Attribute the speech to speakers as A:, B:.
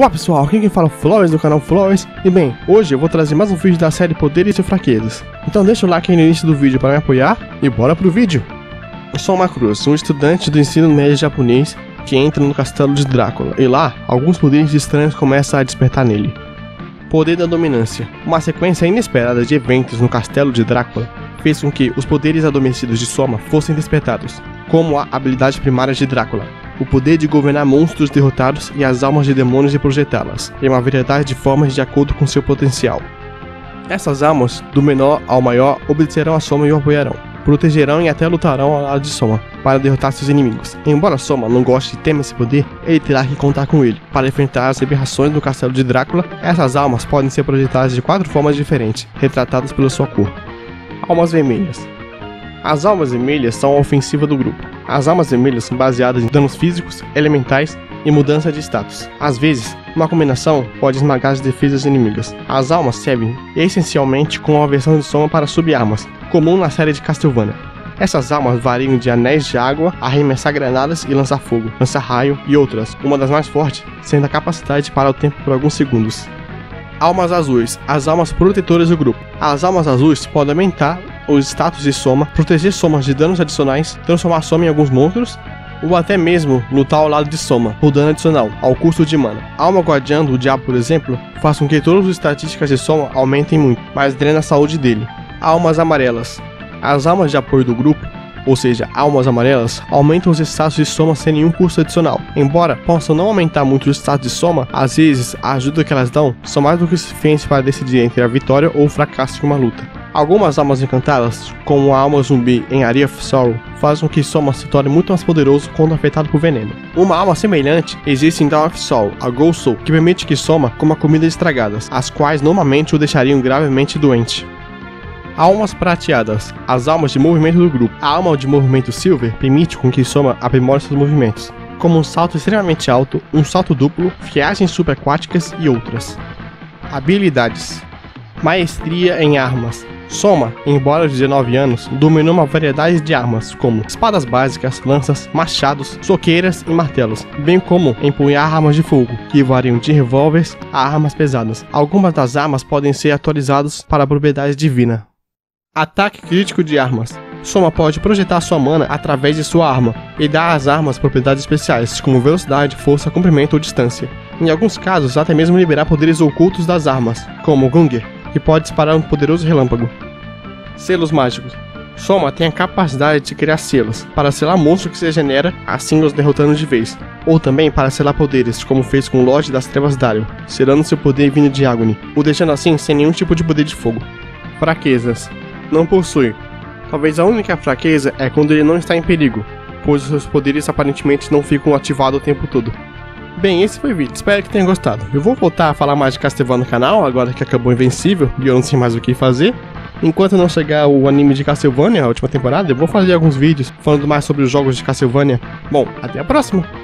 A: Olá pessoal, aqui quem fala é Flores do canal Flores. E bem, hoje eu vou trazer mais um vídeo da série Poderes e Fraquezas. Então deixa o like aí no início do vídeo para me apoiar e bora pro vídeo. Eu sou uma Cruz, um estudante do ensino médio japonês que entra no castelo de Drácula. E lá, alguns poderes estranhos começam a despertar nele. Poder da Dominância. Uma sequência inesperada de eventos no castelo de Drácula fez com que os poderes adormecidos de Soma fossem despertados, como a habilidade primária de Drácula, o poder de governar monstros derrotados e as almas de demônios e projetá-las, em uma variedade de formas de acordo com seu potencial. Essas almas, do menor ao maior, obedecerão a Soma e o apoiarão. Protegerão e até lutarão ao lado de Soma para derrotar seus inimigos. Embora Soma não goste e tema esse poder, ele terá que contar com ele. Para enfrentar as aberrações do castelo de Drácula, essas almas podem ser projetadas de quatro formas diferentes, retratadas pela sua cor. Almas Vermelhas as almas vermelhas são a ofensiva do grupo. As almas vermelhas são baseadas em danos físicos, elementais e mudança de status. Às vezes, uma combinação pode esmagar as defesas inimigas. As almas servem essencialmente como uma versão de soma para sub-armas, comum na série de Castlevania. Essas almas variam de anéis de água, arremessar granadas e lançar fogo, lançar raio e outras, uma das mais fortes, sendo a capacidade para o tempo por alguns segundos. Almas azuis, as almas protetoras do grupo. As almas azuis podem aumentar os status de soma, proteger somas de danos adicionais, transformar soma em alguns monstros, ou até mesmo lutar ao lado de Soma, por dano adicional, ao custo de mana. Alma Guardiã do Diabo, por exemplo, faz com que todas as estatísticas de Soma aumentem muito, mas drena a saúde dele. Almas Amarelas. As almas de apoio do grupo, ou seja, almas amarelas, aumentam os status de soma sem nenhum custo adicional. Embora possam não aumentar muito os status de soma, às vezes a ajuda que elas dão são mais do que suficientes para decidir entre a vitória ou o fracasso de uma luta. Algumas almas encantadas, como a alma zumbi em Aria of Sorrow, fazem com que Soma se torne muito mais poderoso quando afetado por veneno. Uma alma semelhante existe em Dawn of Soul, a Ghost Soul, que permite que Soma coma comidas estragadas, as quais normalmente o deixariam gravemente doente. Almas prateadas, as almas de movimento do grupo. A alma de movimento Silver permite com que Soma aprimore seus movimentos, como um salto extremamente alto, um salto duplo, viagens subaquáticas e outras. Habilidades: Maestria em armas. Soma, embora de 19 anos, dominou uma variedade de armas, como espadas básicas, lanças, machados, soqueiras e martelos, bem como empunhar armas de fogo, que variam de revólveres a armas pesadas. Algumas das armas podem ser atualizadas para a propriedade divina. Ataque crítico de armas. Soma pode projetar sua mana através de sua arma e dar às armas propriedades especiais, como velocidade, força, comprimento ou distância. Em alguns casos, até mesmo liberar poderes ocultos das armas, como Gunger, que pode disparar um poderoso relâmpago. Selos mágicos. Soma tem a capacidade de criar selos para selar monstros que se regenera, assim os derrotando de vez, ou também para selar poderes, como fez com Lorde das Trevas Dario, selando seu poder vindo de Agony, o deixando assim sem nenhum tipo de poder de fogo. Fraquezas. Não possui. Talvez a única fraqueza é quando ele não está em perigo, pois os seus poderes aparentemente não ficam ativados o tempo todo. Bem, esse foi o vídeo, espero que tenham gostado. Eu vou voltar a falar mais de Castlevania no canal, agora que acabou Invencível e eu não sei mais o que fazer. Enquanto não chegar o anime de Castlevania, a última temporada, eu vou fazer alguns vídeos falando mais sobre os jogos de Castlevania. Bom, até a próxima!